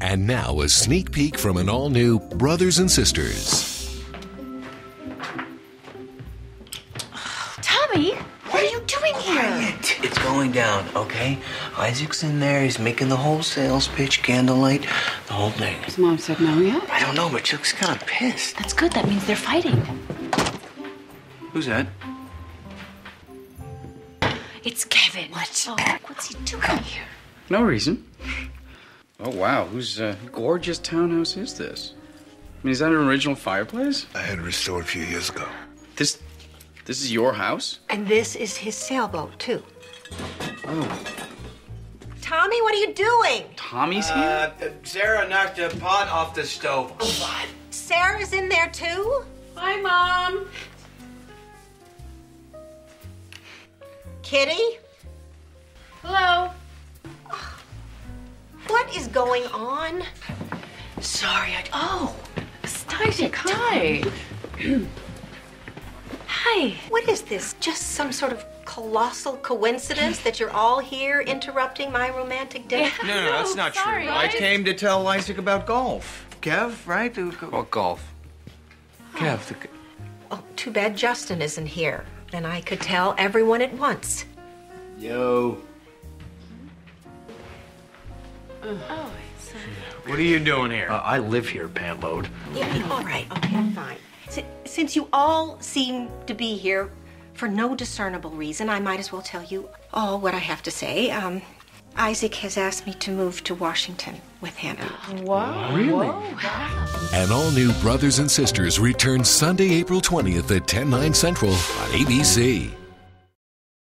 And now a sneak peek from an all new Brothers and Sisters. Tommy, what are you doing here? Quiet. It's going down, okay? Isaac's in there. He's making the whole sales pitch, candlelight, the whole thing. His mom said no yet? I don't know, but she looks kind of pissed. That's good. That means they're fighting. Who's that? It's Kevin. What? Oh, what's he doing here? No reason. Oh wow, whose uh, gorgeous townhouse is this? I mean, is that an original fireplace? I had it restored a few years ago. This, this is your house? And this is his sailboat, too. Oh, Tommy, what are you doing? Tommy's here. Uh, Sarah knocked a pot off the stove. Sarah's in there, too? Hi, mom. Kitty? Is going on? Sorry. I... Oh, Isaac. Hi. Hi. What is this? Just some sort of colossal coincidence that you're all here interrupting my romantic dinner? No, no, that's not sorry. true. I came to tell Isaac about golf. Kev, right? The- What golf? Kev, the, Oh, too bad Justin isn't here. Then I could tell everyone at once. Yo. Oh, What are you doing here? Uh, I live here, payload. Yeah, all right, okay, fine. Si- Since you all seem to be here for no discernible reason, I might as well tell you all what I have to say. Um, Isaac has asked me to move to Washington with Hannah. An all new Brothers and Sisters returns Sunday, April 20th at 10, 9 central on ABC.